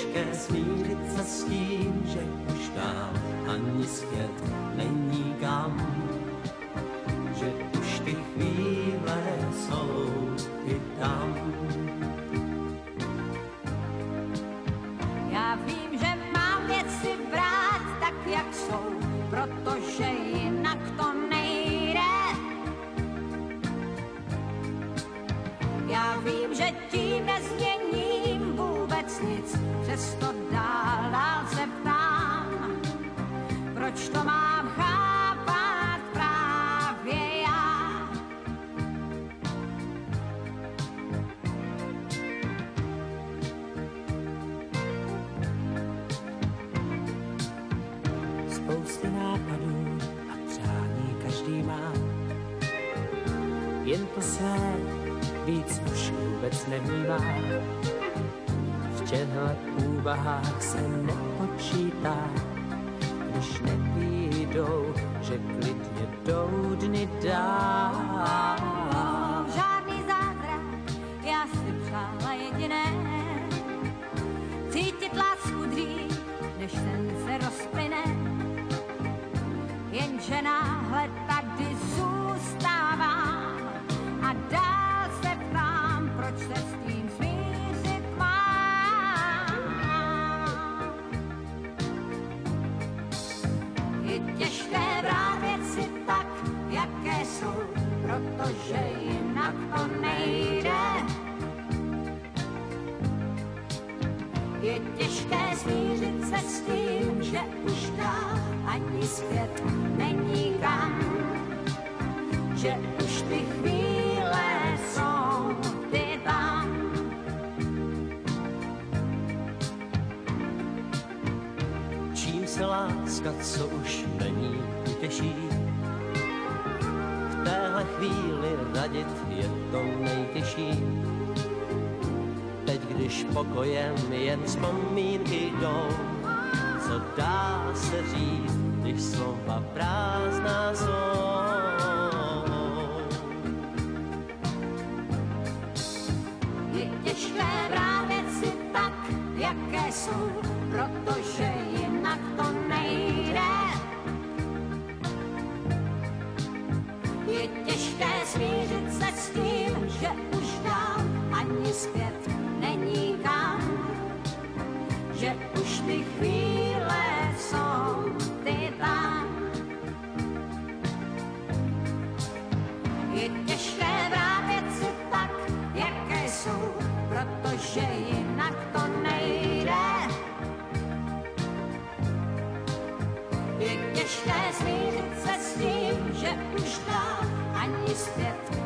těžké smířit se s tím, že už dál ani zpět není kam. Že už ty chvíle jsou i tam. Já vím, že mám věci brát tak, jak jsou, protože jinak to nejde. Já vím, že tím nezměním Jen to své víc už vůbec nevnímá. V těchto úvahách se nepočítá, když nevídou, že klidně jdou dny dál. Jsou, protože jinak to nejde. Je těžké smířit se s tím, že už dál ani zpět není kam. Že už ty chvíle jsou ty tam. Čím se láska, co už není, utěší. Radit je to nejtěžší. Teď, když pokojem jen vzpomínky jdou, co dá se říct, když slova prázdná jsou. Je těžké brát věci tak, jaké jsou, protože jinak to Je těžké smířit se s tím, že už dál ani zpět není kam. Že už ty chvíle respect.